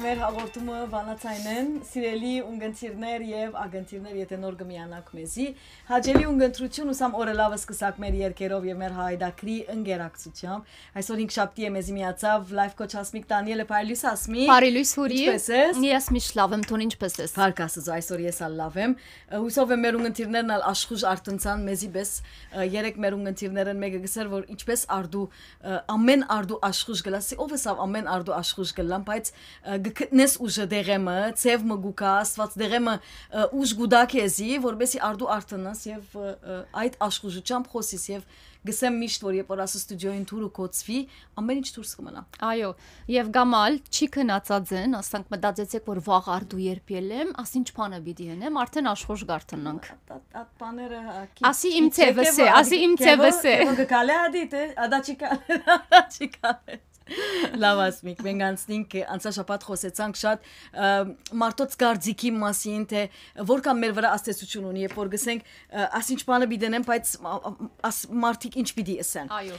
մեր հաղորդումը վանացայնեն, սիրելի ունգընթիրներ եւ ագընթիրներ, եթե նոր կմիանաք մեզի, հաջելի ունգընտրություն ուսամ օրը լավը սկսակ մեր երկերով եւ մեր հայդակրի ընկերակցությամբ։ Այսօր 5 շաբթի է մեզի միացավ լայվ կոչ Հասմիկ Դանիելը Փարիլյուս Ասմի։ Փարիլյուս հուրի։ Ինչպես ես։ Ես միշտ լավ եմ, տուն ինչպես ես։ Փարք ասած այսօր ես ալ լավ եմ։ Հուսով եմ մեր ունգընթիրներն ալ աշխուժ արտնցան մեզի պես երեք մեր ունգընթիրներն մեկը գսեր որ ինչպես արդու ամեն արդու աշխուժ գլասի ով է սավ ամեն արդու աշխուժ գլան, բայց գտնես ուժը դեղեմը, ցև մգուկա, աստված դեղեմը ուժ գուդակեզի, որբեսի արդու արտնաս եւ այդ աշխուժությամբ խոսիս եւ գսեմ միշտ որ երբ որ ասա ստուդիոյին թուրը կոծվի, ամեն ինչ դուրս կմնա։ Այո, եւ գամալ չի քնածած են, ասենք մտածեցեք որ վաղ արդու երբ ելեմ, աս ինչ բանը պիտի ենեմ, արդեն աշխուժ գարտնանք։ Այդ բաները Ասի իմ ցևս է, ասի իմ ցևս է։ Գկալե ադիտե, ադաչիկա, ադաչիկա։ Լավ ասմիկ, մենք անցնենք անցաշապատ խոսեցանք շատ մարդոց գարձիկի մասին, թե որքան մեր վրա աստեցություն ունի, երբ որ գսենք, ասինչ բանը բիդենեմ, բայց աս մարդիկ ինչ պիտի ասեն։ Այո։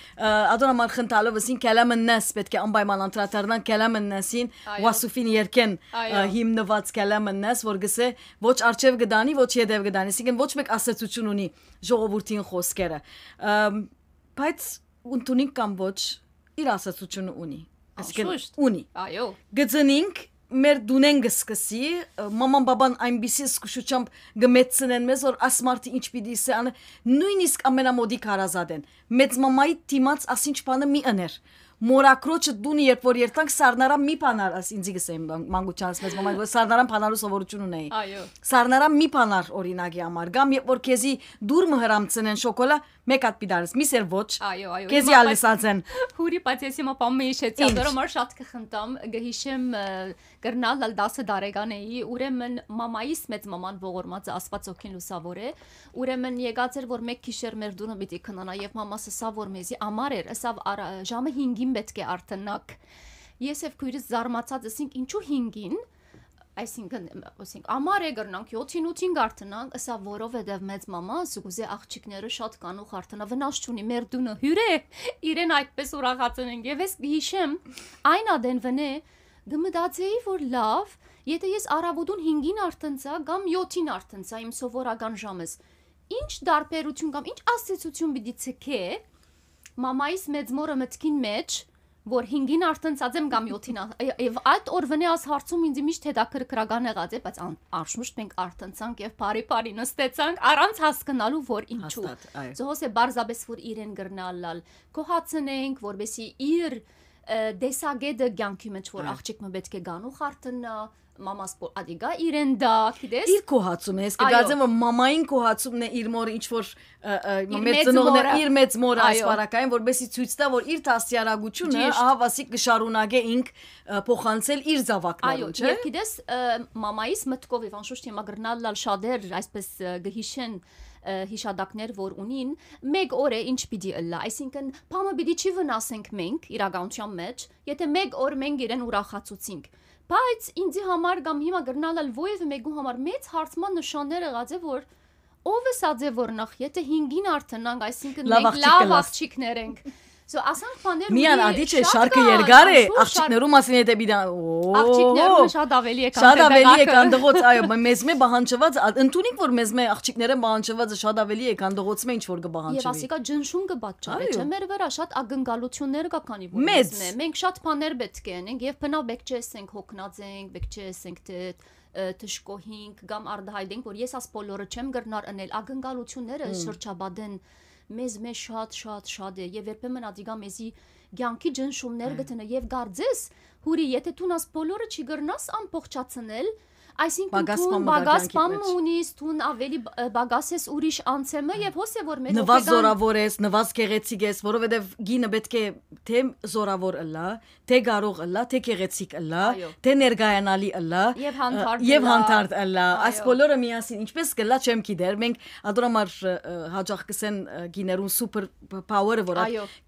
Ադորա մար խնդալով ասին կելամը նես, պետք է անպայման անդրադառնան կելամը նեսին, վասուֆին երկեն հիմնված կելամը նես, որ գսե ոչ արջև գդանի, ոչ յետև գդանի, այսինքն ոչ մեկ աստեցություն ունի ժողովրդին խոսքերը։ Բայց ունտունիկ կամ ոչ իր ասացությունը ունի։ Այսինքն ունի։ Այո։ Գծնինք մեր դունեն գսկսի մաման բաբան այնպեսի սկսուչամբ գմեցնեն մեզ որ ասմարտի ինչ պիտի սան նույնիսկ ամենամոդիկ հարազատ են մեծ մամայի դիմաց ասինչ բանը մի աներ մորակրոջը դունի երբ որ երթանք սառնարա մի բանար աս ինձ գսեմ մանկությանս մեզ մաման որ սառնարան բանալու սովորություն ունեի Այո։ սառնարա մի բանար օրինակի համար գամ երբ որ քեզի դուր մհրամցնեն շոկոլա մեկ հատ պիդարս միսեր ոչ Այո, այո։ քեզի ալսածեն Հուրի բայց ես հիմա բամը հիշեցի, դեռ մար շատ կխնդամ, գհիշեմ գրնալ լալ 10 տարեկան էի, ուրեմն մամայիս մեծ մաման ողորմած Աստված օքին լուսավոր է, ուրեմն եկած էր որ մեկ քիշեր մեր դուրը պիտի քնանա եւ մամաս ասա որ մեզի ամար էր, արա- ժամը 5-ին պետք է արտնակ։ Ես եւ քույրս զարմացած ասինք ինչու 5-ին այսինքն ասենք ամար է գրնանք 7-ին 8-ին գարտնանք ասա որովհետև մեծ մամա զուգուզե աղջիկները շատ կանուխ արտնա վնաս չունի մեր դունը հյուր է իրեն այդպես ուրախացան են եւ ես հիշեմ այն ադեն վնե գմդացեի որ լավ եթե ես արավուդուն 5-ին արտնցա կամ 7-ին արտնցա իմ սովորական ժամս ինչ դարբերություն կամ ինչ աստեցություն պիտի ցկե մամայիս մեծ մորը մտքին մեջ որ 5-ին արտնցած եմ կամ 7-ին եւ այդ օրվնե աս հարցում ինձ միշտ հետաքրքրական եղած է բայց ան- արշմուշտ մենք արտնցանք եւ բարի բարի նստեցանք առանց հասկանալու որ ինչու Հաստատ, այո։ զոհոս է բարձաբես որ իրեն գրնալալ կոհացնենք որբեսի իր դեսագեդը ցանկի մեջ որ աղջիկը պետք է գանու խարտնա մամաս որ ադիգա իրեն դա գիտես? Իր կոհացում է, ես Այո։ կգացեմ որ մամային կոհացումն է իր մորը ինչ որ մեծ ծնողները մորը։ իր մեծ մորը Այո։ ասպարակային որբեսի ցույց տա որ իր տասյարագությունը Ճիշտ։ ահա վասիկ կշարունակե ինք փոխանցել իր Այո, զավակներուն, չէ՞։ եւ գիտես մամայիս մտքով եւ անշուշտ հիմա գրնալալ շատեր այսպես ը, գհիշեն հիշադակներ որ ունին մեկ օր է ինչ պիտի ըլլա այսինքն փամը պիտի չի վնասենք մենք իրականության մեջ եթե մեկ օր մենք իրեն ուրախացուցինք բայց ինձի համար կամ հիմա գրնալալ ոյև մեկու համար մեծ հարցման նշաններ եղած է որ ով է սա ձե որ նախ եթե 5-ին արթնանք այսինքն Լավ մենք լավ աղջիկներ ենք So ասանք բաներ Միան ունի, ադիչ է շատ շարքը կան, երկար է, աղջիկներու մասին եթե բիդա։ Աղջիկներն շատ ավելի է Շատ ավելի է դեղակը։ դղոց, այո, մեզ մե բահանջված, ընդունիկ որ մեզ մե աղջիկները բահանջվածը շատ ավելի է քան դղոց մե ինչ որ Եվ կբահանջվի։ ասիկա ջնշուն կբաճառի, Այո։ չէ՞ մեր վրա շատ ակնկալություններ կա քանի որ մեզ մե- Մենք շատ բաներ պետք է անենք եւ բնավ բեք չեսենք հոգնածենք, բեք չեսենք թե ը, թշկոհինք կամ արդահայտենք, որ ես աս բոլորը չեմ գրնար անել ակնկալությունները շրջաբադեն մեզ մե շատ շատ շատ է եւ երբեմն ադիգա մեզի ցանկի ջնշումներ գտնե եւ գարձես հուրի եթե դու նաս բոլորը չի գրնաս ամփոխչացնել Այսինքն Բագասպան դու մը գա բագասպան կյանքի մեջ։ ունիս, դու ավելի բ- բագասես ուրիշ անցեմը եւ հոսե որ մեր նվազ զորավոր ես, նվազ գեղեցիկ ես, որովհետև գինը պետք է թե զորավոր ըլլա, թե կարող ըլլա, թե գեղեցիկ Այո։ թե ներգայանալի հանդարտ եւ հանդարտ ըլլա։ Այս բոլորը միասին ինչպես կլա չեմ գիտեր։ Մենք ադրամար հաջող կսեն գիներուն սուպեր power-ը որ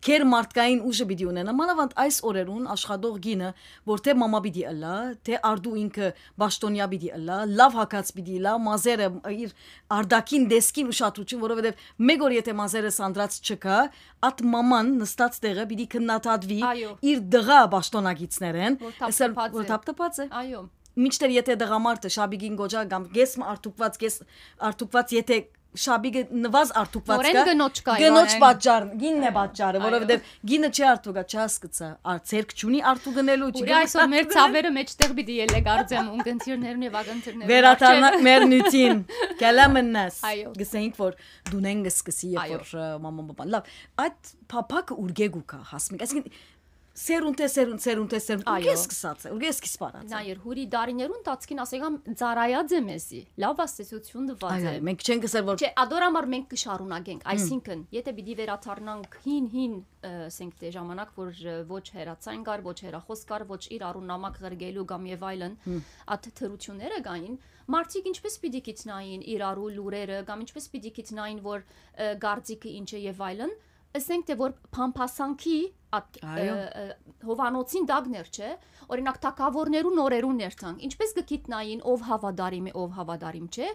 քեր մարդկային ուժը պիտի ունենա։ Մանավանդ այս օրերուն աշխատող գինը, որ թե մամա պիտի ըլլա, թե արդու ինքը բաշտոնյա պիտի պիտի ըլա, լավ հակած պիտի լա, մազերը իր արդակին դեսքին ուշադրություն, որովհետև մեկ օր եթե մազերը սանդրած չկա, at մաման նստած տեղը պիտի քննադատվի իր դղա թափթփած է։ որ թափթփած է։ Այո։ Մինչդեռ եթե դղամարդը շաբիգին գոջա կամ գես արտուկված գես արտուկված եթե շաբիգը նվազ արտուկված Նորեն կա գնոջ կա, գնոջ Իվանեն։ պատճառ գինն է պատճառը որովհետև գինը չի արտուկա չհասկացա արցերք չունի արտու գնելու չի Ուրի այսօր մեր ցավերը մեջտեղ պիտի ելե գարձեմ ունգընտիրներուն եւ ագընտիրներուն։ վերաթարնակ մեր նյութին կելամնաս գսենք որ դունեն գսկսի երբ որ մաման բաբան լավ այդ փափակը ուրգեգուկա հասմիկ այսինքն սերունդ է սերունդ սերունդ է սերունդ ուրգե սկսած է ուրգե սկսպարած է Նայր հուրի դարիներուն տածքին ասեգամ ծարայած է մեզի։ Լավ աստեցություն դված է։ մենք չենք ասել որ Չէ, ադորամար մենք կշարունակենք, այսինքն, եթե պիտի վերաթարնանք հին հին, ասենք թե ժամանակ, որ ոչ հերացային կար, ոչ հերախոս կար, ոչ իր արունամակ ղրգելու կամ եւ այլն, այդ թրությունները գային, մարդիկ ինչպես պիտի գիտնային իրարու լուրերը կամ ինչպես պիտի գիտնային, որ գարձիկը ինչ է եւ այլն, ասենք թե որ փամփասանքի հովանոցին դագներ չէ օրինակ թակավորներու նորերուն ներթանք ինչպես գիտնային ով հավադարիմ է ով հավադարիմ չէ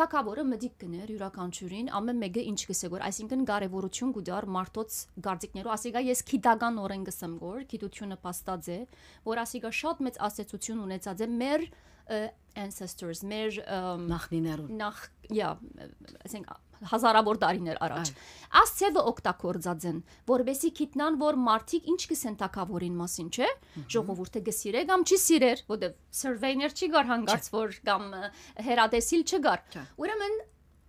Թակավորը մդիկ կներ յուրաքանչյուրին ամեն մեկը ինչ կսե որ այսինքն կարևորություն գուդար մարդոց գարձիկներու ասիկա ես քիդական օրեն գսեմ որ քիդությունը պաստած է որ ասիկա շատ մեծ ասեցություն ունեցած է մեր ancestors մեր նախնիներուն նախ յա ասենք հազարավոր տարիներ առաջ աս ցևը օգտագործած են որբեսի գիտնան որ մարդիկ ինչ կսեն տակավորին մասին չէ ժողովուրդը գսիրե կամ չի սիրեր որտեվ surveyor չի գար հանգարց որ կամ հերադեսիլ չգար ուրեմն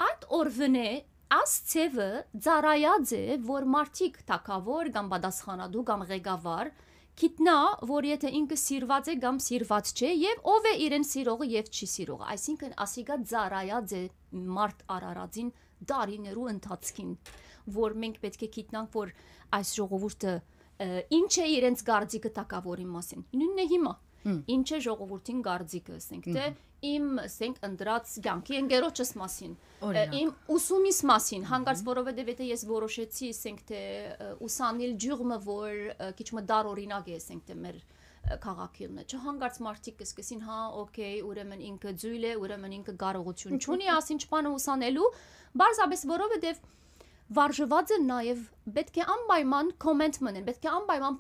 այդ օրվնե աս ցևը ծարայած է որ մարդիկ տակավոր կամ բադասխանադու կամ ղեկավար Գիտնա, որ եթե ինքը սիրված է կամ սիրված չէ եւ ով է իրեն սիրողը եւ չի սիրողը, այսինքն ասիգա ծարայած է մարդ արարածին դարիներու ընթացքին, որ մենք պետք է գիտնանք, որ այս ժողովուրդը ինչ է իրենց գարձիկը տակավորի մասին։ Նույնն է հիմա։ Ինչ է ժողովրդին գարձիկը, ասենք թե իմ, ասենք, ընդրած ցանկի ընկերոջս մասին, իմ ուսումիս մասին, հանկարծ որովհետև եթե ես որոշեցի, ասենք թե ուսանիլ ջուրմը, որ քիչ մը դար օրինակ է, ասենք թե մեր ը, քաղաքինն է։ Չհանկարծ մարդիկ կսկսին, հա, օքեյ, ուրեմն ինքը ձույլ է, ուրեմն ինքը կարողություն չունի, ասինչ բանը ուսանելու, բարձաբես որովհետև վարժված են նաև պետք է անպայման կոմենտ մնեն, պետք է անպայման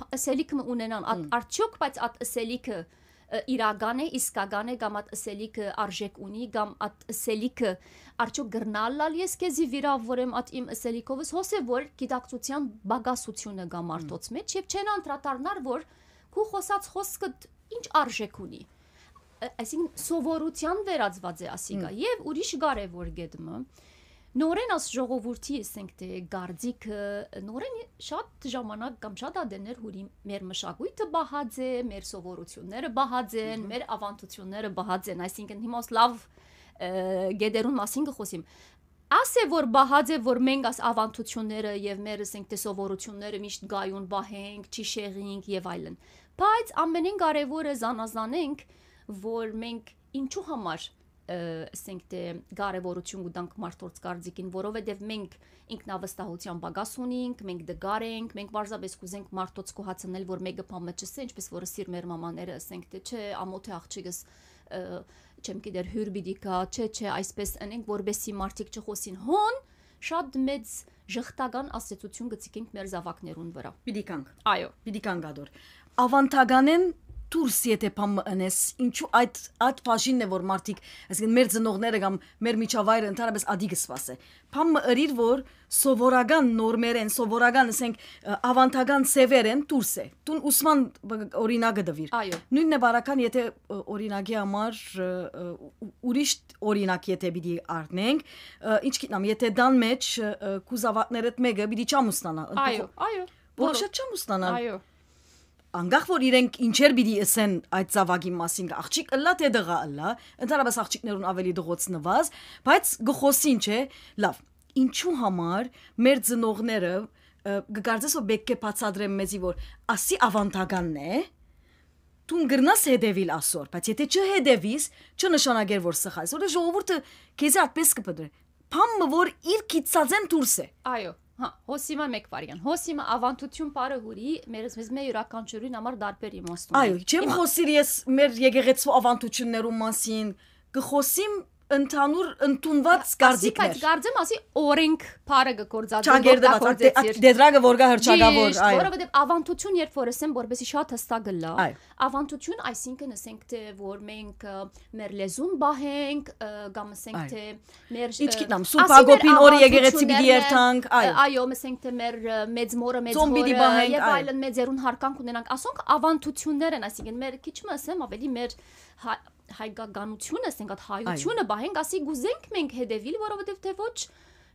մը ունենան, արդյոք բայց այդ ըսելիքը ը, իրական է, իսկական է կամ այդ ըսելիքը արժեք ունի կամ այդ ըսելիքը արդյոք գրնալալ ես քեզի վիրավորեմ այդ իմ ըսելիքովս հոսե որ գիտակցության բագասությունը գա մարդոց մեջ եւ չեն անդրադառնար որ քու խոսած խոսքը ինչ արժեք ունի այսինքն սովորության վերածված է ասիկա եւ ուրիշ կարևոր գետմը նորեն աս ժողովրդի ասենք թե գարձիկը նորեն շատ ժամանակ կամ շատ ադեներ հուրի մեր մշակույթը բահած է, մեր սովորությունները բահած են, մեր ավանդությունները բահած են, այսինքն հիմա ոս լավ գեդերուն մասին կխոսիմ։ Ասե որ բահած է որ մենք աս ավանդությունները եւ մեր ասենք թե սովորությունները միշտ գայուն բահենք, ճիշեղինք եւ այլն։ Բայց ամենին կարևորը զանազանենք, որ մենք ինչու համար ասենք թե կարևորություն կտանք մարդոց կարծիքին, որովհետև մենք ինքնավստահության բագաս ունենք, մենք դգար ենք, մենք բարձրապես կուզենք մարդոց կոհացնել, որ մեկը բամը չսե, ինչպես որ սիր մեր մամաները ասենք թե չէ, ամոթե աղջիկս չեմ գիտեր հյուր բիդի կա, չէ, չէ, այսպես անենք, որբեսի մարդիկ չխոսին հոն, շատ մեծ ժխտական ասեցություն գցիկենք մեր զավակներուն վրա։ պիտի կանք Այո։ պիտի կանք ադոր ավանտագանեն դուրս եթե բամ անես ինչու այդ այդ բաժինն է որ մարդիկ այսինքն մեր ծնողները կամ մեր միջավայրը ընդհանրապես ադիգը սпасե բամ ըրիր որ սովորական նորմեր են սովորական ասենք ավանդական սևեր են դուրս է տուն ուսման օրինակը դվիր այո նույնն է բարական եթե օրինակի համար ուրիշ օրինակ եթե պիտի արտնենք ինչ գիտնամ եթե դան մեջ կուզավատներդ մեկը պիտի չամուսնանա այո այո որոշ չամուսնանա այո անգախ որ իրենք ինչեր պիտի ասեն այդ ծավագի մասին աղջիկ ըլլա թե դղա ըլլա ընդհանրապես աղջիկներուն ավելի դղոցնված բայց գխոսին չէ լավ ինչու համար մեր ծնողները գկարծես որ բեկկե բացադրեմ մեզի որ ասի ավանտագանն է դու գրնաս հետևիլ ասոր բայց եթե չհետևիս չնշանակեր որ սխալս որ ժողովուրդը քեզ այդպես կպդրե փամը որ իր քիծածեն դուրս է Այո, հա, հոսիմա մեկ վարիան։ Հոսիմա ավանդություն բարը հուրի, մերս մեզ մեր յուրաքանչյուրին համար դարբեր իմաստ ունի։ Այո, չեմ խոսիր ես մեր եկեղեցու ավանդություններու մասին կխոսիմ ընդհանուր ընդունված կարծիքներ։ բայց գարձեմ ասի օրենք բարը գործածել Ճագերդված դեդրագը որ գա հրճագավոր, այո։ որովհետև ավանդություն երբ որ ասեմ որովհետեւ շատ հստակ Այո։ ավանդություն այսինքն ասենք թե որ մենք մեր լեզուն բահենք կամ ասենք թե մեր մեր Հակոբին օրը եկեղեցի պիտի երթանք, այո։ այո ասենք թե մեր մեծ մորը մեծ բահենք, եւ այլն մեծերուն հարկանք ունենանք ասոնք ավանդություններ են այսինքն մեր քիչ մը ասեմ ավելի մեր հայ- հայկականությունը ասենք այդ հայությունը բահենք ասի գուզենք մենք հետևիլ որովհետեւ թե ոչ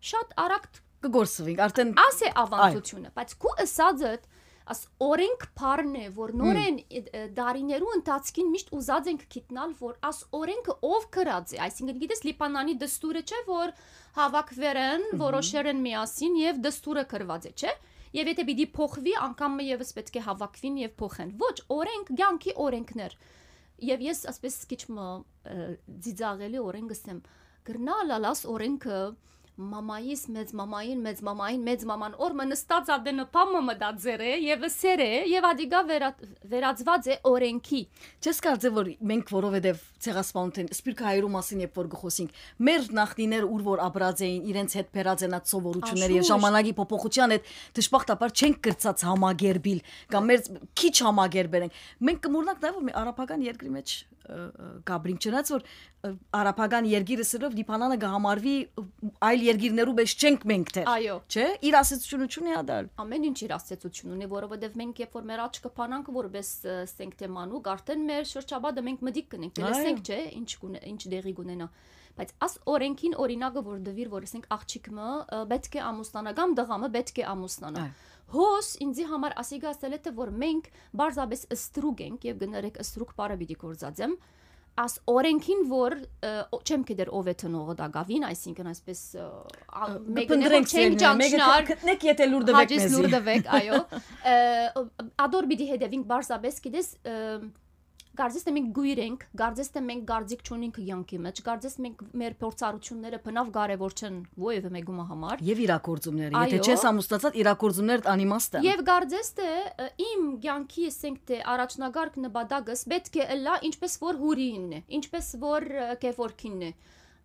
շատ արագ կգործվենք, արդեն աս է ավանդությունը, բայց քու ըսածը աս օրենք բառն է, որ նորեն դարիներու ընթացքին միշտ ուզած ենք գիտնալ, որ աս օրենքը ով կրած է, այսինքն գիտես Լիբանանի դստուրը չէ, որ հավաքվերեն, որոշերեն միասին եւ դստուրը կրված է, չէ։ Եվ եթե պիտի փոխվի, անգամը եւս պետք է հավաքվին եւ փոխեն։ Ոչ, օրենք, ցանկի օրենքներ։ Եվ ես ասպես քիչ մը ծիծաղելի օրենք գսեմ։ Գրնալ ալաս օրենքը մամայիս մեծ մամային մեծ մամային մեծ մաման օրը նստած ադենը փամը մտածեր է եւ սեր է եւ ադիգա վերա, վերածված է օրենքի Չես կարծե որ մենք որովհետև ցեղասպանության սպիրկայրու մասին երբ որ գխոսենք, մեր նախնիները ուր որ ապրած էին, իրենց հետ բերած են այդ սովորությունները եւ ժամանակի փոփոխության հետ դժբախտաբար չենք կրծած համագերբիլ կամ մեր քիչ համագերբեր ենք։ Մենք կմոռնանք նաեւ որ մի արաբական երկրի մեջ գաբրին չնայած որ արաբական երկիրը սրով Լիբանանը կհամարվի այլ երկիրներու մեջ չենք մենք դեռ։ Այո։ Չէ, իր ասացությունը ունի ադալ։ ամեն ինչ իր աստեցություն ունի որովհետեւ մենք երբ որ մեր աչքը փանանք որպես ը, ասենք թե մանուկ արդեն մեր շրջաբադը մենք մդիկ կնենք Այո։ լսենք չէ ինչ ինչ դեղի կունենա բայց աս օրենքին օրինակը որ դվիր որ ասենք աղջիկը պետք է ամուսնանա կամ դղամը պետք է ամուսնանա Այո։ հոս ինձի համար ասիգա ասել է թե որ մենք բարձաբես ըստրուկ ենք եւ գներեք ըստրուկ բարը պիտի գործածեմ աս օրենքին որ չեմ կդեր ով է տնողը դա գավին այսինքն այսպես Կփնտրենք չենք ճանչնար գտնեք եթե լուր դվեք Հաջես մեզի։ լուր դվեք, այո։ Ադոր բիդի հետևինք բարսաբես գիտես Գարձես թե մենք գույր ենք, գարձես թե մենք գարձիկ չունենք յանքի մեջ, գարձես մենք մեր փորձառությունները բնավ կարևոր չեն ովևէ մեկումա համար։ Եվ իրակորձումները, եթե չես ամուսնացած, իրակորձումներդ անիմաստ են։ Եվ գարձես թե իմ յանքի ասենք թե առաջնագարկ նպատակս պետք է լա ինչպես որ հուրինն է, ինչպես որ ը, կեվորքինն է։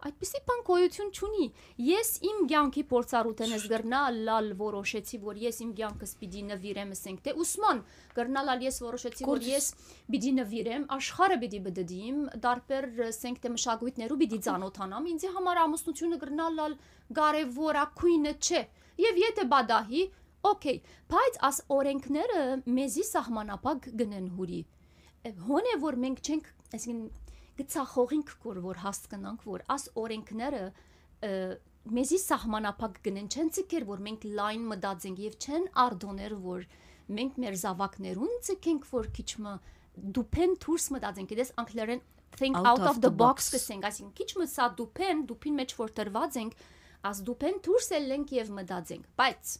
Այդպիսի բան գոյություն չունի։ Ես իմ յանքի փորձառութենս գրնա լալ որոշեցի, որ ես իմ յանքս պիտի նվիրեմ, ասենք թե Ուսման գրնալալ ես որոշեցի, որ ես պիտի նվիրեմ, աշխարհը պիտի բդդիմ, դարբեր ասենք թե մշակույթներու պիտի ծանոթանամ, ինձ համար ամուսնությունը գրնալալ կարևորակույնը չէ։ Եւ եթե բադահի, օքեյ, բայց աս օրենքները մեզի սահմանապակ գնեն հուրի։ Ե, Հոն է որ մենք չենք, այսինքն գծախողինք կոր որ հասկանանք որ աս օրենքները մեզի սահմանապակ գնեն չեն ցկեր որ մենք լայն մտածենք եւ չեն արդոներ որ մենք մեր զավակներուն ցկենք որ քիչմը դուփեն դուրս մտածենք դες անգլերեն think out, of, the box. կսենք այսինքն քիչմը սա դուփեն դուփին մեջ որ տրված ենք աս դուփեն դուրս ելենք եւ մտածենք բայց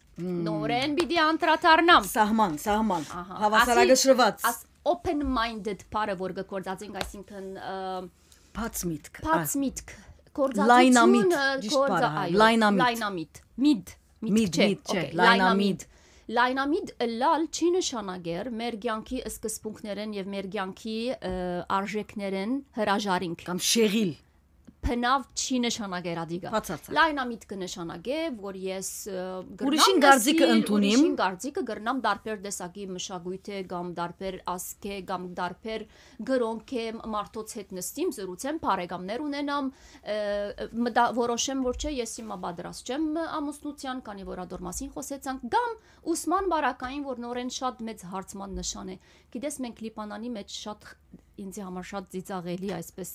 նորեն պիտի անդրադառնամ Սահման, սահման, հավասարակշռված, as open minded բարը որ գործածենք այսինքն բաց միտք։ բաց միտք գործածությունը գործա- այո, լայնամիտ։ միդ Միդ, չէ, օքեյ, լայնամիտ։ լայնամիտ լալ չի նշանակեր մեր ցանկի սկզբունքներեն եւ մեր ցանկի արժեքներեն հրաժարինք կամ շեղիլ։ բնավ չի նշանակեր ադիգա Բացարձակ։ լայնամիտ կնշանակե որ ես գրնամ Ուրիշին գարձիկը լսիլ, ընդունիմ։ ուրիշին գարձիկը գրնամ դարբեր դեսակի մշակույթ է կամ դարբեր ասք է կամ դարբեր գրոնք է մարդոց հետ նստիմ զրուցեմ բարեկամներ ունենամ որոշեմ որ չէ ես հիմա պատրաստ չեմ ամուսնության քանի որ ադոր մասին խոսեցանք կամ ուսման բարակային որ նորեն շատ մեծ հարցման նշան է գիտես մենք լիբանանի մեջ շատ ինձ համար շատ ծիծաղելի այսպես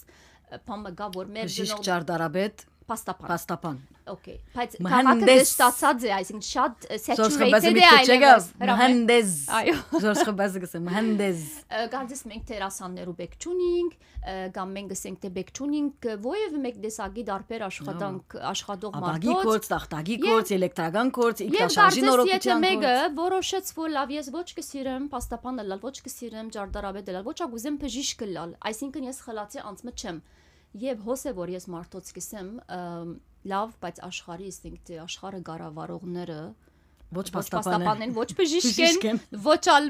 բամը գա որ մեր Բժիշկ ճարդարաբեդ, պաստապան պաստապան։ Okay, բայց քաղաքը դստացած է, այսինքն շատ saturated է այլևս։ մհանդես։ Այո։ Զորս խբազը գսեմ, մհանդես։ Ը, Գարձես մենք տերասաններու բեք չունենք, ը, կամ մենք գսենք թե բեք չունենք, ովևէ մեկ դեսագի դարբեր աշխատանք աշխատող Աբագի մարդոց։ կորց, տախտագի Եվ- կորց, էլեկտրական կորց, Եվ ինքնաշարժի կարծես եթե նորոգության մեկը կորց։ որոշեց որ լավ ես ոչ կսիրեմ, պաստապանը լալ ոչ կսիրեմ, ջարդարաբեդը լալ ոչ ագուզեմ բժիշկ լալ, այսինքն ես խլացի անցմը չեմ։ Եվ հոս է որ ես մարդոց կսեմ, ըմ, լավ, բայց աշխարհի, ասենք թե աշխարհը գարավարողները Ոչ պաստապան են։ ոչ բժիշկ են, ոչ ալ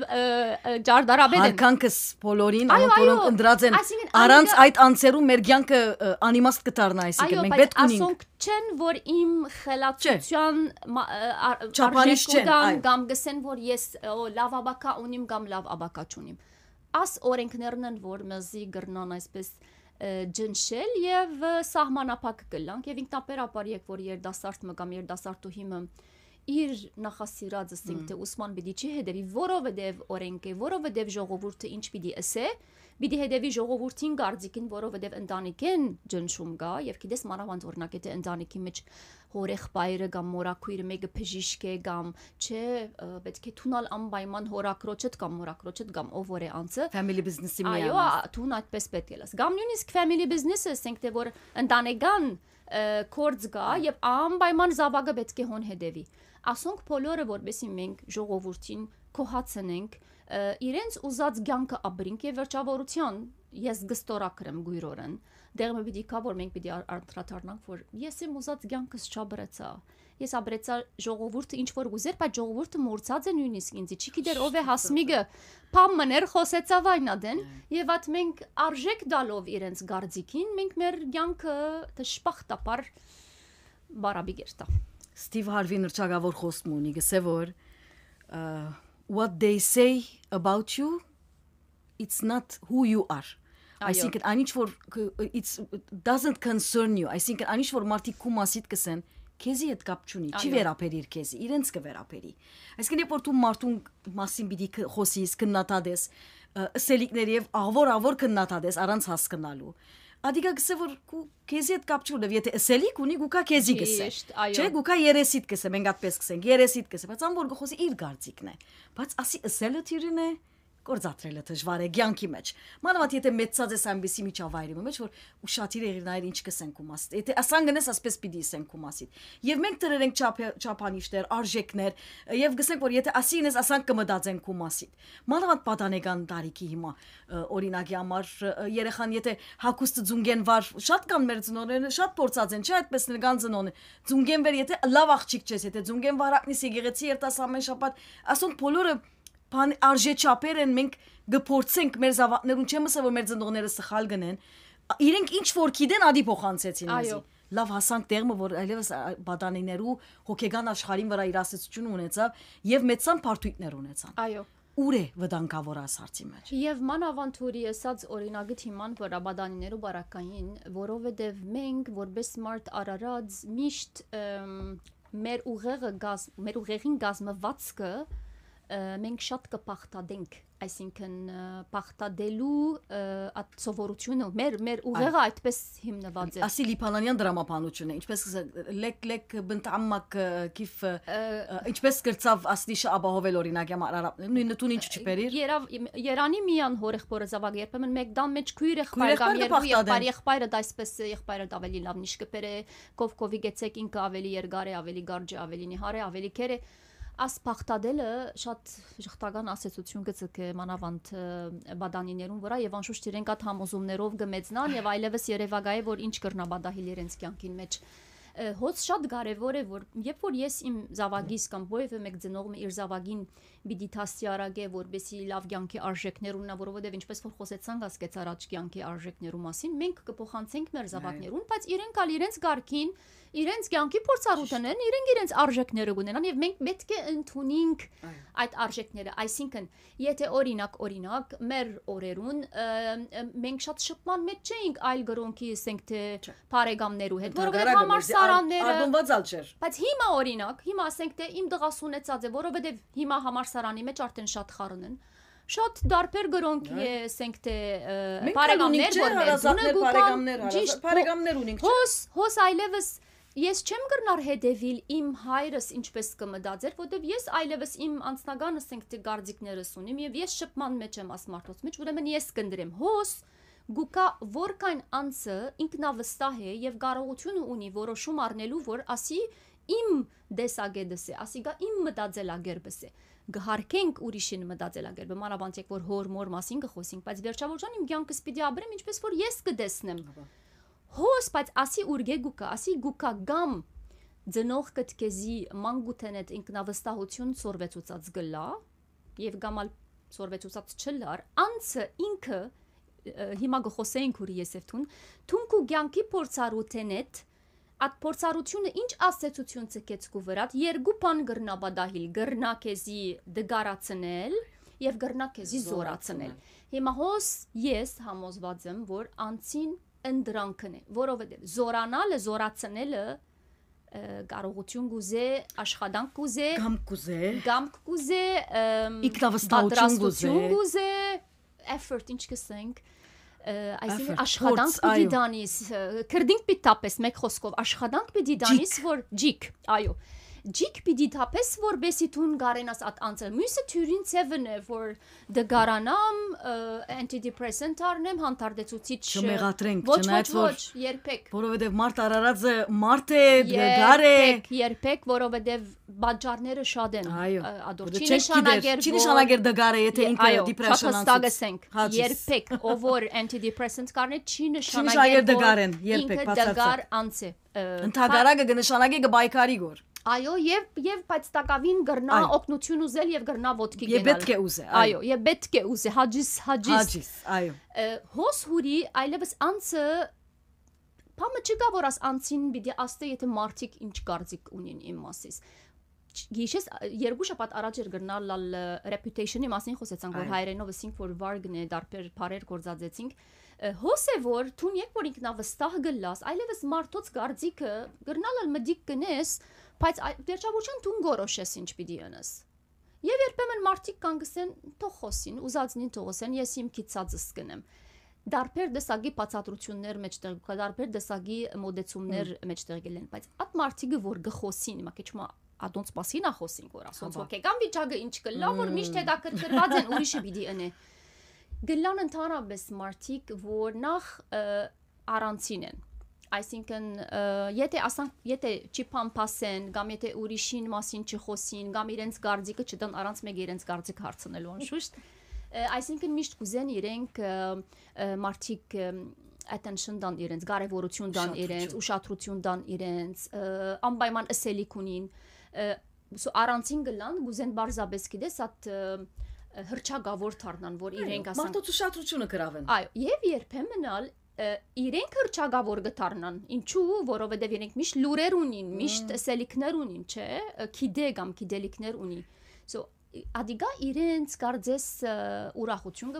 ջարդարաբեդ են։ Հարկանքս բոլորին, Այո, որոնք այո, ընդրած են առանց այդ անձերում մեր կյանքը անիմաստ կդառնա, այսինքն Այո, մենք բայց պետք ունենք ասոնք չեն, որ իմ խելացության մա- ը, ա- Չափանիշ արժեք չեն, կան այո։ կամ գսեն, որ ես լավ աբակա ունիմ կամ լավ աբակա չունիմ։ Աս օրենքներն են, որ մեզի գրնան այսպես ջնշել եւ սահմանափակ կլանք եւ ինքնապերապար երբ որ երդասարտ մը կամ երդասարտուհի մը իր նախասիրած ասենք թե ուսման պիտի չի հետևի, որովհետև օրենք է, որովհետև ժողովուրդը ինչ պիտի ասե, պիտի հետևի ժողովրդին գարձիկին, որովհետև ընտանիքեն ջնշում կա եւ գիտես մանավանդ օրինակ եթե ընտանիքի մեջ հորեղբայրը կամ մորակույրը մեկը բժիշկ է կամ չէ պետք է թունալ անպայման հորակրոջդ կամ մորակրոջդ կամ ով որ է անցը family business-ի Այո, միանա։ ա- թուն այդպես պետք է լաս։ Կամ նույնիսկ family business-ը, ասենք թե որ ընտանեկան ը, կորձ կա եւ անպայման զավակը պետք է հոն հետևի։ Ասոնք բոլորը որբեսի մենք ժողովրդին կոհացնենք իրենց ուզած ցանկը ապրինք եւ վերջավորության ես գստորակրեմ գույրորեն մի պիտի կա որ մենք պիտի ար- արտրաթարնանք որ ես իմ ուզած ցանկս չաբրեցա ես ապրեցա ժողովուրդը ինչ որ գուզեր բայց ժողովուրդը մուրցած է նույնիսկ ինձ չի գիտեր ով է հասմիգը փամ մներ խոսեցա վայնադեն եւ at մենք արժեք դալով իրենց գարձիկին մենք մեր ցանկը դժբախտաբար բարաբիգերտա Ստիվ Հարվի նրճագավոր խոստում ունի, գսե որ what they say about you it's not who you are։ Այսինքն այնինչ որ it's doesn't concern you, այսինքն այնինչ որ մարդիկ քու մասիդ կսեն, քեզի հետ կապ չունի, չի վերապերիր քեզի, իրենց կվերապերի։ Այսինքն երբ որ դու մարդուն մասին պիտի խոսիս, քննադատես, սելիկներ եւ աղվոր-աղվոր քննադատես առանց հասկանալու։ Ադիգա գսե որ քու քեզի հետ կապ չունի, եթե սելիկ ունի, գուկա քեզի գսե։ Չէ, գուկա երեսիդ կսե, մենք այդպես կսենք, երեսիդ կսե, բայց ան որ գխոսի իր գարձիկն է։ Բայց ասի ըսելը թիրին է կորզատրելը դժվար է ցանկի մեջ։ Մանավանդ եթե մեծած ես այնպեսի միջավայրի մեջ, որ ուշադիր եղիր նայր ինչ կսենք ու մաս։ Եթե ասան գնես ասպես պիտի ասենք ու մասի։ Եվ մենք դրել ենք չափ չափանիշներ, արժեքներ, եւ գսենք որ եթե ասին ես ասանք կմտածենք ու մասի։ Մանավանդ պատանեկան տարիքի հիմա օրինակի համար երեխան եթե հակուստը ձունգեն վար, շատ կան մեր ծնողները, շատ փորձած են, չէ՞ այդպես ներկան ծնողն։ Ձունգեն վեր եթե լավ աղջիկ չես, եթե ձունգեն վարակնի սիգարետի երտաս ամեն շաբաթ, ասոնք բոլորը բան արժե չափեր են մենք գփորձենք մեր զավակներուն չեմ ասա որ մեր ծնողները սխալ գնեն իրենք ինչ որ գիտեն ադի փոխանցեցին Այո։ լավ հասանք տեղը որ այլևս բադանիներու հոգեգան աշխարհին վրա իր ասացություն ունեցավ եւ մեծան բարդույթներ ունեցան այո ուր է վտանգավոր աս հարցի մեջ Եվ մանավանդ ասած օրինագիտ հիման վրաբադանիներու բարակային, որովհետև մենք որպես մարդ արարած միշտ մեր ուղեղը գազ մեր ուղեղին գազմվածքը ը, մենք շատ կփախտադենք այսինքն ը, այդ սովորությունը մեր մեր ուղեղը այդպես հիմնված է ասի լիփանանյան դրամապանությունը ինչպես լեկ լեկ բնտամակ կիֆ ինչպես կրծավ ասնիշը ապահովել օրինակ եմ արարապ նույնը տուն ինչ չբերիր Երավ Երանի միան հորեղբորը զավակ երբեմն մեկ դան մեջ քույր եղբայր կամ երկու եղբայր եղբայրը դա այսպես եղբայրը ավելի լավ նիշ կբերե կով կովի գեցեք ինքը ավելի երկար է ավելի գարջը ավելի նիհար է ավելի քեր է աս փախտադելը շատ շղթական ասեցություն գծկե մանավանդ բադանիներուն վրա եւ անշուշտ իրենք այդ համոզումներով գմեցնան եւ այլևս երևակայ է որ ինչ կրնա բադահիլ իրենց կյանքին մեջ հոց շատ կարևոր է որ երբ որ ես իմ զավագիս կամ ովևէ մեկ ծնողը իր զավագին պիտի թասի արագե որբեսի լավ կյանքի արժեքներ ունենա որովհետև ինչպես որ խոսեցանք ասկեց առաջ կյանքի արժեքներու մասին մենք կփոխանցենք մեր զավակներուն բայց իրենք ալ իրենց ղարքին իրենց կյանքի փորձառութեն են իրենք իրենց արժեքները ունենան եւ մենք պետք է ընդունենք այդ արժեքները այսինքն եթե օրինակ օրինակ մեր օրերուն մենք շատ շփման մեջ չէինք այլ գրոնքի ասենք թե բարեկամներու հետ որովհետև համարսարանները ardոնվածալ չէր Բայց հիմա օրինակ, հիմա ասենք թե իմ դղաս ունեցած է, որովհետև հիմա համարսարանի մեջ արդեն շատ խառն են։ Շատ դարբեր գրոնքի է, ասենք թե Մենք բարեկամներ, որ դունը բարեկամներ, բարեկամներ ունենք Հոս, հոս այլևս ես չեմ գրնար հետևիլ իմ հայրս ինչպես կմտածեր, որովհետև ես այլևս իմ անձնական ասենք թե գարձիկներս ունիմ եւ ես շփման մեջ եմ ասմարտոց մեջ, ուրեմն ես կնդրեմ հոս գուկա որքան անցը ինքնավստահ է եւ կարողություն ունի որոշում առնելու, որ ասի իմ դեսագեդս է, ասի գա իմ մտածելակերպս է գհարկենք ուրիշին մտածելակերպը մանավանդ եք որ հոր մոր մասին կխոսենք բայց վերջավորժան իմ կյանքս պիտի ապրեմ ինչպես որ ես կդեսնեմ հոս բայց ասի ուրգե գուկա ասի գուկա գամ ձնող կտկեզի մանգութենետ ինքնավստահություն սորվեցուցած գլա եւ գամալ սորվեցուցած չլար անցը ինքը հիմա գխոսեինք ուրի եսեփթուն թունքու ցանկի փորձառութենետ Այդ փորձառությունը ինչ ասացություն ցկեց կու վրա երկու բան գրնաբադահիլ գրնակեզի դգարացնել եւ գրնակեզի զորացնել հիմա հոս ես համոզված եմ որ անցին ընդրանքն է որովհետեւ զորանալը զորացնելը կարողություն գուզե աշխատանք գուզե Կամ կուզե գամք գուզե Ինքնավստահություն գուզե։ գուզե effort ինչ կսենք այսինքն աշխատանք պիտի դանիս քրդինք պիտի տապես մեկ խոսքով աշխատանք պիտի դանիս որ ջիկ այո ջիկ պիտի տապես որբեսի տուն գարենաս at անցել մյուսը թյուրին ծևն է որ դգարանամ antidepressant առնեմ հանդարտեցուցիչ Չմեղադրենք, ոչ չնայած որ- ոչ երբեք որովհետեւ մարդ արարածը մարդ է գար է Երբեք, երբեք, որովհետև բաժարները շատ են։ Այո, ը, Ադոր որը չի չենք նշանագեր, չի նշանագեր դգար է, եթե ինքը depression Հաճիս։ Երբեք, ով որ antidepressant կարնի չի նշանագեր դգար են, երբեք, ինքը բացարձակ։ դգար անց է։ ը, Ընթագարակը կնշանակի կբայկարի գոր։ Այո, եւ եւ բայց տակավին գրնա օգնություն ուզել եւ գրնա Եվ գնալ։ պետք է ուզե, այո։ եւ պետք է ուզե, հաջիս, հաջիս։ Հաջիս, այո։ հոս հուրի այլևս անցը Փամը չկա որ աս անցին պիտի աստե եթե մարտիկ ինչ կարծիք ունին իմ մասից Գիշես երկու շաբաթ առաջ էր գնալ լալ reputation-ի մասին խոսեցանք որ հայերենով ասինք որ վարգն է դարբեր բարեր գործածեցինք Ը, հոս է որ թուն եկ որ ինքնավստահ գլաս այլևս մարդոց կարծիքը գրնալ ալ մդիկ գնես բայց այ- վերջավորության տուն գորոշես ինչ պիտի անես Եվ երբեմն մարդիկ կանգսեն թող խոսին, ուզածնին թողոսեն, ես իմ քիծածս կնեմ դարբեր դեսագի բացատրություններ մեջտեղ դարբեր դեսագի մոդեցումներ մեջտեղ գելեն բայց այդ մարդիկը որ գխոսին հիմա քիչ մա ադոնց մասին ախոսին որ ասոնց հոգեկան վիճակը ինչ կլա որ միշտ հետաքրքրված են ուրիշը պիտի ընե գլան ընդհանրապես մարդիկ որ նախ առանցին են այսինքն եթե ասանք եթե չփամփասեն կամ եթե ուրիշին մասին չխոսին կամ իրենց գարձիկը չտան առանց մեկ իրենց գարձիկ հարցնելու անշուշտ այսինքն միշտ կուզեն իրենք մարդիկ attention դան իրենց, կարևորություն դան իրենց, ուշադրություն դան իրենց, անպայման ըսելիք ունին։ Սո առանցին գլան գուզեն բարձաբես գիտես ը, հրճագավոր դառնան, որ իրենք ասան Մարդոց ուշադրությունը կրավեն։ Այո, եւ երբեմն ալ իրենք հրճագավոր գտարնան։ Ինչու, որովհետեւ իրենք միշտ լուրեր ունին, միշտ ըսելիքներ ունին, չէ՞, քիդե կամ քիդելիքներ ունի։ So ադիգա իրենց կարծես ուրախություն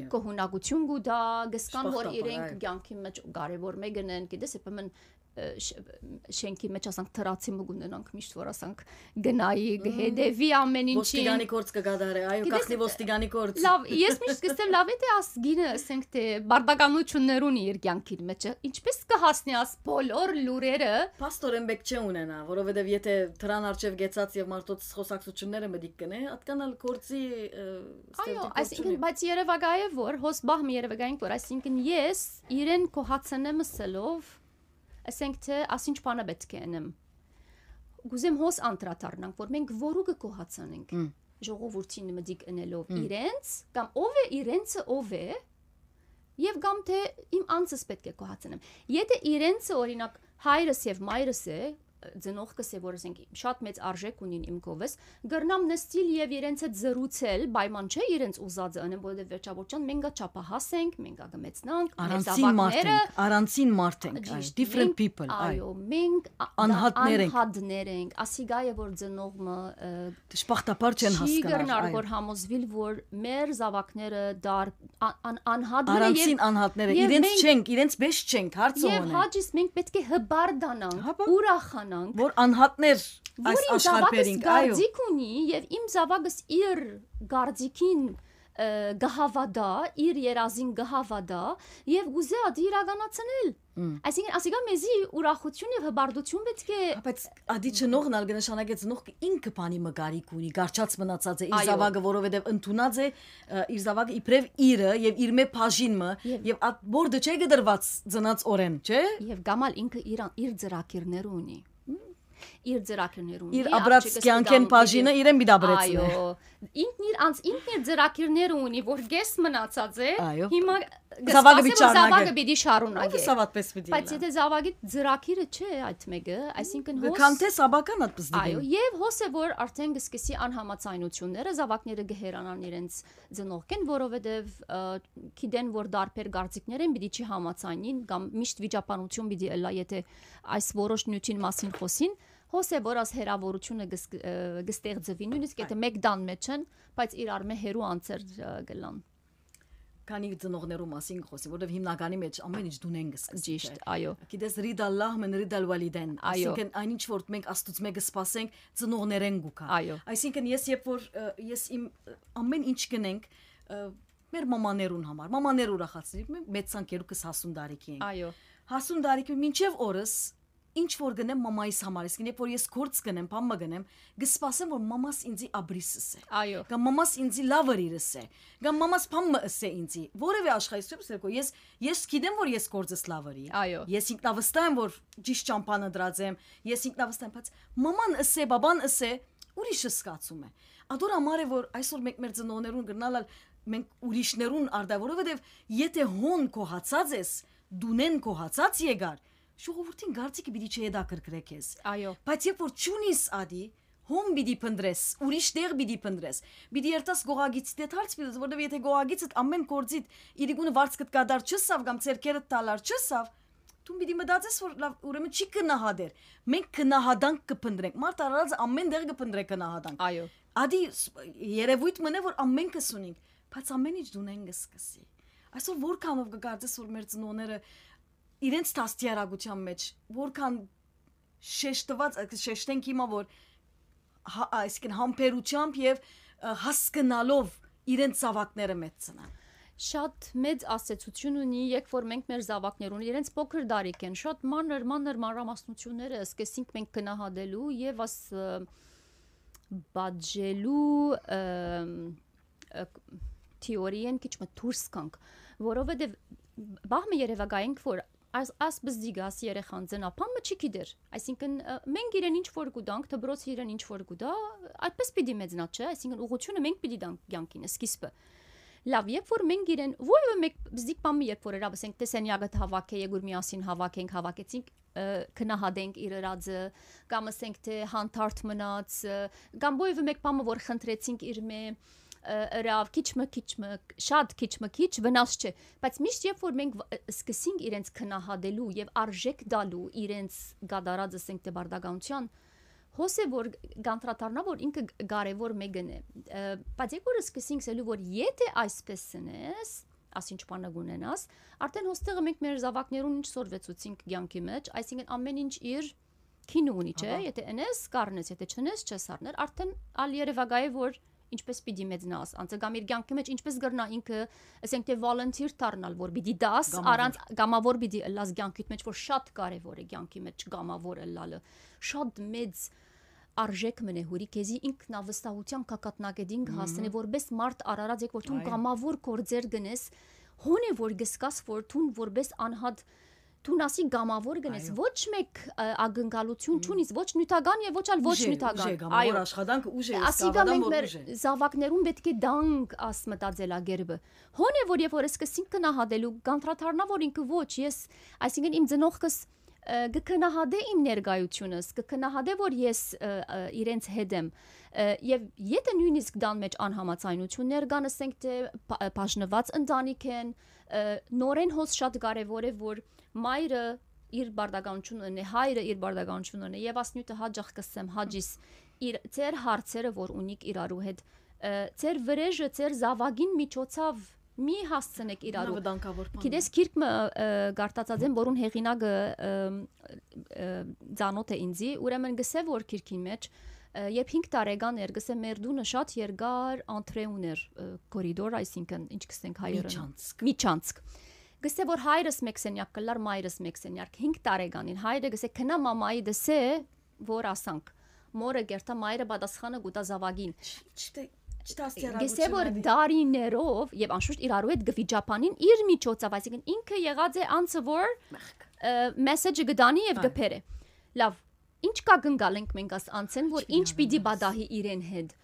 է։ կողունակություն գուտա գսկան որ իրենք կյանքի մեջ կարևոր մեկն են գիտես ը, շ- շենքի մեջ ասանք թրացի մգունենանք միշտ որ ասանք գնայի գհեդեվի ամեն ինչին Ոստիգանի կորց կգադարե, այո, գախնի ոստիգանի կորց։ Լավ, ես միշտ կստեմ լավ է թե աս գինը ասենք թե բարդականություններ ունի իր կյանքի մեջ։ Ինչպես կհասնի աս բոլոր լուրերը Պաստորեն բեք չէ ունենա, որովհետև եթե դրան արչև գեցած եւ մարդոց խոսակցությունները մդիկ կնե, atկանալ կորցի Այո, այսինքն բայց Երևակայ է որ հոս բահ մի Երևակային որ այսինքն ես իրեն կոհացնեմ սելով ասենք թե ասինչ բանը պետք է անեմ։ Գուզեմ հոս անդրադառնանք որ մենք որուկը կոհացանենք ժողովրդին մդիկ ընելով իրենց կամ ով է իրենցը ով է եւ կամ թե իմ անձս պետք է կոհացնեմ։ Եթե իրենցը օրինակ հայրս եւ մայրս է ծնողքս է որ ասենք շատ մեծ արժեք ունին իմ կովես գրնամ նստիլ եւ իրենց հետ զրուցել պայման չէ իրենց ուզածը անեմ որովհետեւ վերջավորչան մենքա չափահաս ենք մենքա կմեցնանք Առանցին մարդ ենք, առանցին մարդ ենք, այո, different people, այո։ մենք Անհատներ ենք։ անհատներ ենք ասիգա է որ ծնողը ը, Դժբախտաբար չեն հասկանալ, որ այո։ համոզվիլ որ մեր զավակները դար ան- ան- անհատները Առանցին եւ անհատները, եւ իրենց չենք, իրենց բեշ չենք, հարցը եւ ունեն։ հաջիս մենք պետք է հբար դանանք Ուրախանանք Որ անհատներ այս աշխարհերին, այո։ գարձիկ ունի եւ իմ զավակս իր գարձիկին ը, գահավադա, իր երազին գահավադա եւ գուզե ադի իրականացնել։ Այսինքն ասիկա մեզի ուրախություն եւ հբարդություն պետք է Բայց ադի չնողն ալ կնշանակե ծնող ինքը բանի մգարիկ ունի, գարչած մնացած է իր զավակը, որովհետև ընդունած է իր զավակը իբրև իրը եւ իր մե բաժինը Եվ- եւ բորդը չէ գդրված ծնած օրեն, չէ։ եւ գամալ ինքը իր իր ծրակիրներ ունի։ Mm. Իր ծրակիրներ ունի։ Իր աբրած աղջիկս կյանքեն կգամ- բաժինը իրեն բիդաբրեցնե։ Այո։ Ինքն իր անց ինքն իր ծրակիրներ ունի, որ գես մնացած է։ Հիմա Զավակը կսպասեմ, պիտի որ զավակը շարունակի։ պիտի շարունակի։ Ովս ավատպես պիտի։ Բայց եթե զավակի ծրակիրը չէ այդ մեկը, այսինքն հոս Քան թե սաբական at պսդի։ Այո, եւ հոս է որ արդեն կսկսի անհամացայնությունները զավակները գհերանան իրենց ծնողքեն, որովհետեւ գիտեն որ դարբեր գարձիկներ են, պիտի չի համացայնին կամ միշտ վիճապանություն պիտի ըլա, եթե այս որոշ նյութին մասին խոսին, հոսե որ աս հերավորությունը գստեղծվի նույնիսկ եթե մեկ դան մեջ են բայց իրար մե հերու անցեր գլան քանի ծնողներու մասին խոսի, որովհետև հիմնականի մեջ ամեն ինչ դունեն գսկսի։ Ճիշտ, այո։ Գիտես ռիդալլահ մեն ռիդալվալիդեն, այսինքն այն ինչ որ մենք աստծուց մեկը սпасենք, ծնողներեն գուքա։ Այո։ Այսինքն ես երբ որ ես իմ ամեն ինչ գնենք մեր մամաներուն համար, մամաներ ուրախացնի, մեծանք երկուս հասուն դարիքի ենք։ Այո։ Հասուն դարիքի մինչև օրս ինչ որ գնեմ մամայիս համար, իսկ երբ որ ես կորց գնեմ, բամը գնեմ, գսպասեմ որ մամաս ինձի աբրիսս է։ Այո։ Կամ մամաս ինձի լավերիրս է։ Կամ մամաս փամը է ինձի։ Որևէ աշխայից չեմ ես ես գիտեմ որ ես կորձս լավերի։ Այո։ Ես ինքնավստահ եմ որ ճիշտ ճամփանը դրած եմ։ Ես ինքնավստահ եմ, բայց մաման ըսե, բաբան ըսե, ուրիշը սկացում է։ Ադոր համար է որ այսօր մեկ մեր ծնողներուն գնալալ մենք ուրիշներուն արդա, որովհետև եթե հոն կոհացած ես, դունեն կոհացած եկար, ժողովրդին գարցիկը պիտի չհետա կրկրեք ես։ Այո։ Բայց երբ որ ճունիս ադի, հոմ պիտի փնդրես, ուրիշ տեղ պիտի փնդրես։ Պիտի երտաս գողագից դետալց պիտի, որովհետև եթե գողագիցդ ամեն կորձիդ իրիկունը վարձկդ կադար չսավ կամ ցերկերը տալար չսավ, դու պիտի մտածես որ լավ ուրեմն չի կնահադեր։ Մենք կնահադանք կփնդրենք։ Մարդ արած ամեն դեղ կփնդրեք կնահադանք։ Այո։ Ադի երևույթ մնե որ ամեն կսունենք, բայց ամեն ինչ դունեն կսկսի։ Այսօր որքանով կգարձես որ մեր ծնողները իրենց տաստիարակության մեջ որքան շեշտված շեշտենք հիմա որ հա- այսինքն համբերությամբ եւ հասկանալով իրենց ցավակները մեծնան։ շատ մեծ ասացություն ունի, երբ որ մենք մեր զավակներուն իրենց փոքր դարիք են, շատ մանր մանր մանրամասնությունները սկսենք մենք գնահատելու եւ աս բաժելու թեորիան քիչ մը դուրս կանք, որովհետեւ բաղմը երևակայենք որ աս բզդիգաս երեխան ծնապամը չի գիտեր այսինքն մենք իրեն ինչ որ գուտանք դբրոց իրեն ինչ որ գուտա այդպես պիտի մեծնա չէ այսինքն ուղղությունը մենք պիտի դանք յանքինը սկիզբը Լավ, երբ որ մենք իրեն ովը մեկ բզիկ բամը երբ որ era, ասենք տեսենյակը հավաքը եգուր միասին հավաքենք, հավաքեցինք ը, քնահադենք իր ռածը, կամ ասենք թե հանդարտ մնաց, կամ ովը մեկ բամը որ խնդրեցինք իր մե ը, ռավ քիչ մը քիչ մը շատ քիչ մը քիչ վնաս չէ բայց միշտ երբ որ մենք սկսենք իրենց քնահադելու եւ արժեք դալու իրենց գադարած ասենք թե բարդականության հոսե որ գանտրատարնա որ ինքը կարևոր մեկն է բայց երբ որ սկսենք ասելու որ եթե այսպես սնես ասինչ բանը գունենաս արդեն հոստեղը մենք մեր զավակներուն ինչ սորվեցուցինք ցանկի մեջ այսինքն ամեն ինչ իր քինը ունի չէ եթե ընես կառնես եթե չնես չես առներ արդեն ալ երևակայ որ ինչպես պիտի մեծնաս անցը կամ իր ցանկի մեջ ինչպես գրնա ինքը ասենք թե volunteer դառնալ որ պիտի դաս առանց գամավոր պիտի լաս ցանկիդ մեջ որ շատ կարևոր է ցանկի մեջ գամավոր ըլլալը շատ մեծ արժեք մնե հուրի քեզի ինքնավստահության կակատնագետին հասնե որպես մարդ արարած եք որ Այո։ գամավոր կորձեր գնես հոնե որ գսկաս որ դու որպես անհատ դու նասի գամավոր գնես Այո։ ոչ մեկ ը, ակնկալություն չունիս ոչ նյութական եւ ոչ ալ ոչ նյութական գամավոր աշխատանքը ուժ է, Ասիկա մենք մեր զավակներուն պետք է դանք աս մտածելագերբը։ Հոն է որ երբ որ սկսենք կնահատելու կանտրաթարնա որ ինքը ոչ, ես այսինքն իմ ծնողքս ը, կքնահադե իմ ներկայությունս, կքնահադե որ ես իրենց հետ եմ եւ եթե նույնիսկ դան մեջ անհամացայնություններ կան, ասենք թե բաժնված ընտանիք են, նորեն հոս շատ կարեւոր է որ մայրը իր բարդականությունը ունի, հայրը իր բարդականությունը ունի եւ ասնյութը հաջող կսեմ հաջիս իր ծեր հարցերը որ ունիք իրարու հետ ծեր վրեժը ծեր զավագին միջոցով մի հասցնեք իրարու Գիտես քիրկը գարտացած եմ որուն հեղինակը ծանոթ է ինձի ուրեմն գսե որ քիրքին մեջ երբ 5 տարեկան էր գսե մեր դունը շատ երկար անտրե ուներ կորիդոր այսինքն ինչ կսենք հայերեն Միջանցք։ միջանցք գսե որ հայրս մեկ սենյակ կլար մայրս մեկ սենյակ 5 տարեկանին հայրը գսե քնա մամայի դսե որ ասանք մորը գերտա մայրը պատասխանը գուտա զավագին գսե որ դարիներով եւ անշուշտ իրարու հետ գվիճապանին իր միջոցով այսինքն ինքը եղած է անցը որ մեսեջը գտանի եւ Այո։ գբերը լավ ինչ կա գնգալ ենք մենք աս անցեն որ ինչ պիտի բադահի իրեն հետ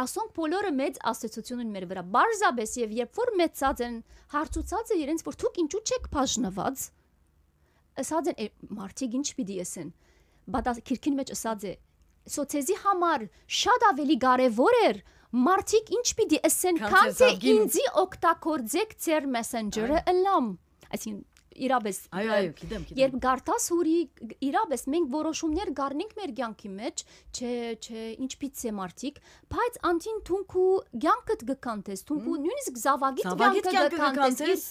ասոնք բոլորը մեծ աստեցություն են մեր վրա։ Բարձաբես եւ երբ որ մեծած են, հարցուցած է իրենց, որ դուք ինչու չեք բաժնված, ասած են մարդիկ ինչ պիտի ասեն։ Բայց քիրքին մեջ ասած է սոցիալի համար շատ ավելի կարևոր էր մարդիկ ինչ պիտի ասեն, քան թե ինձի օգտագործեք ձեր messenger-ը ըլամ։ Այսինքն իրապես այո այո գիտեմ գիտեմ երբ գարտաս հուրի իրապես մենք որոշումներ գառնենք մեր կյանքի մեջ չէ չէ ինչպից է մարդիկ բայց անտին թունքու կյանքդ գկանտես թունքու նույնիսկ զավագիտ կյանքը գկանտես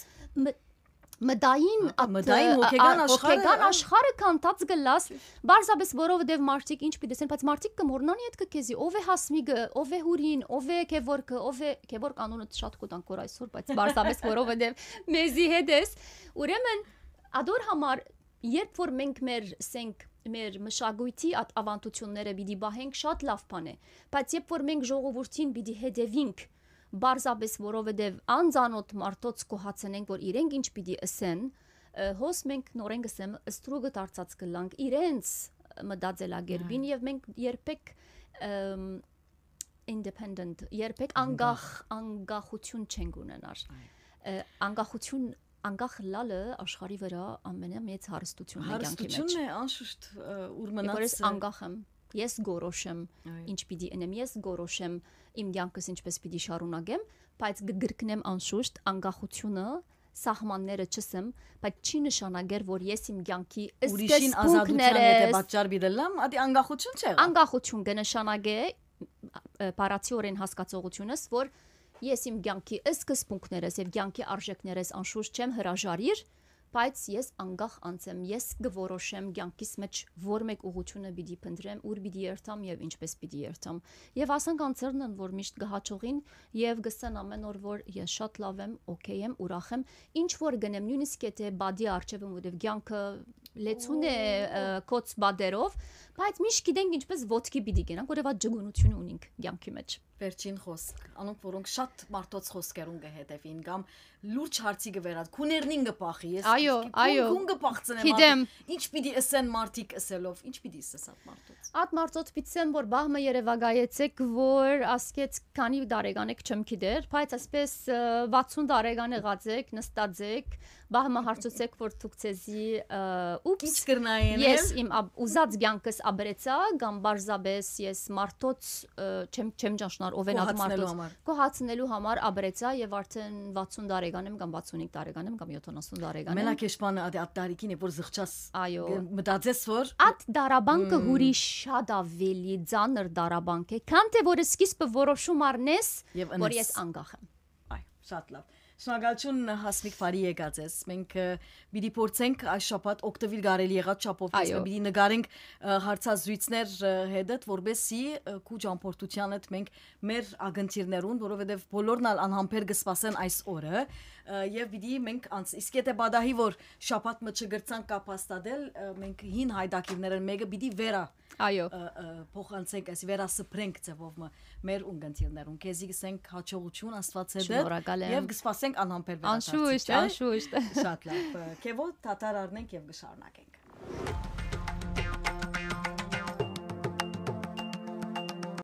մդային մդային հոգեգան աշխարհը հոգեգան աշխարհը կանտած գլաս բարձաբես որովհետև մարդիկ ինչ պիտի ասեն բայց մարդիկ կմոռնան իդ կքեզի ով է հասմիգը ով է հուրին ով է քեվորքը ով է քեվոր կանոնը շատ կուտան կոր այսօր բայց բարձաբես որովհետև մեզի հետ ես ուրեմն ադոր համար երբ որ մենք մեր սենք մեր մշակույթի այդ ավանդությունները պիտի բահենք շատ լավ բան է բայց երբ որ մենք ժողովրդին պիտի հետևենք բարձաբես որովհետև անձանոթ մարդոց կոհացնենք որ իրենք ինչ պիտի ասեն հոս մենք նորեն գսեմ ստրուգը դարձած կլանք իրենց մտածելագերբին եւ մենք երբեք independent երբեք անգախ անգախություն չենք ունենար անգախություն անկախ լալը աշխարի վրա ամենամեծ հարստությունն է կյանքի մեջ։ Հարստությունն է անշուշտ ուր մնաց։ Ես անկախ եմ։ Ես գորոշեմ ինչ պիտի ընեմ, ես գորոշեմ իմ կյանքս ինչպես պիտի շարունակեմ, բայց գրկնեմ անշուշտ անկախությունը սահմանները չսեմ, բայց չի նշանակեր, որ ես իմ կյանքի ուրիշին ազատության է պատճառ բիդելամ, ադի անկախություն չէ։ Անկախություն կնշանակե պարացիորեն հասկացողությունս, որ ես իմ կյանքի սկզբունքներս եւ կյանքի արժեքներս անշուշտ չեմ հրաժարիր, բայց ես անգախ անցեմ ես կորոշեմ ցանկիս մեջ որ մեկ ուղությունը պիտի փնտրեմ ուր պիտի երթամ եւ ինչպես պիտի երթամ եւ ասենք անձերն են որ միշտ գահաճողին եւ գսեն ամեն օր որ ես շատ լավ եմ օքեյ եմ ուրախ եմ ինչ որ գնեմ նույնիսկ եթե բադի արչեվում որովհետեւ ցանկը լեցուն է կոց բադերով բայց միշտ գիտենք ինչպես ոդկի պիտի գնանք որովհետեւ ջգունություն ունենք ցանկի մեջ վերջին խոսք անոնք որոնք շատ մարդոց խոսքերուն կհետևին կամ լուրջ հարցի կվերած քուներնին կփախի ես այո այո քուն կփախցնեմ ինչ պիտի ասեն մարդիկ ասելով ինչ պիտի ասես այդ մարդոց այդ մարդոց պիտի որ բահմը երևակայեցեք որ ասկեց քանի տարեկան եք չեմ գիտեր բայց ասպես 60 տարեկան եղածեք նստածեք բահմը հարցուցեք որ դուք ցեզի ուպս կրնային ես իմ ուզած ցանկս աբրեցա կամ բարձաբես ես մարդոց չեմ չեմ ճանչնար ով են այդ մարդոց կոհացնելու համար աբրեցա եւ արդեն 60 տարեկան եմ կամ 65 տարեկան եմ կամ 70 տարեկան եմ մենակ էշպանը այդ տարիքին է որ զղջաս այո մտածես որ այդ դարաբանկը հուրի շատ ավելի ծանր դարաբանք է քան թե որ սկիզբը որոշում առնես որ ես անկախ եմ այ շատ լավ Շնորհակալություն Հասմիկ Ֆարի եկած ես։ Մենք պիտի փորձենք այս շաբաթ օկտոբեր գարելի եղած չափով ես պիտի նկարենք հարցազրույցներ հետդ, որբեսի քու ճամփորդությանդ մենք մեր ագընթիրներուն, որովհետև բոլորն ալ անհամբեր կսպասեն այս օրը եւ պիտի մենք անց իսկ եթե բադահի որ շաբաթ մը չգրցան կապաստադել մենք հին հայդակիրները մեկը պիտի վերա այո փոխանցենք այս վերասփրենք ձևով մեր ունգընտիրներուն քեզի գսենք հաջողություն աստված հետ եւ կսպասենք անհամբեր վերադարձ անշուշտ անշուշտ շատ լավ քեվո տատար առնենք եւ կշարունակենք